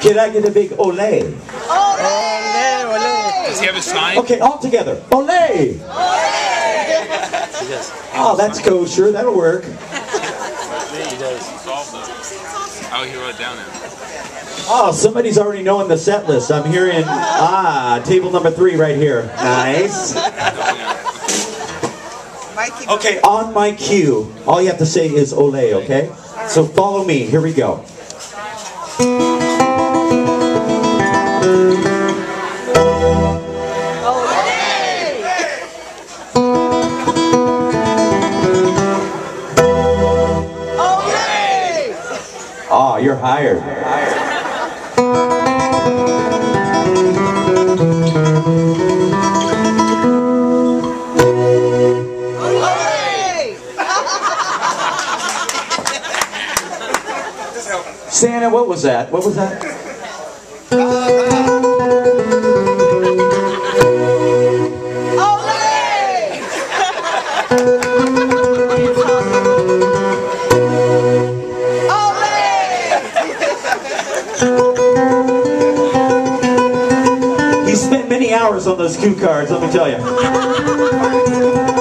Can I get a big ole? Ole! ole. Does he have a sign? Okay, all together. Ole! Ole! Oh, that's kosher. That'll work. Oh, he wrote it down now. Oh, somebody's already knowing the set list. I'm hearing, ah, table number three right here. Nice. Okay, on my cue, all you have to say is ole, okay? So follow me. Here we go. Hired. Santa, what was that? What was that? Those cue cards, let me tell you.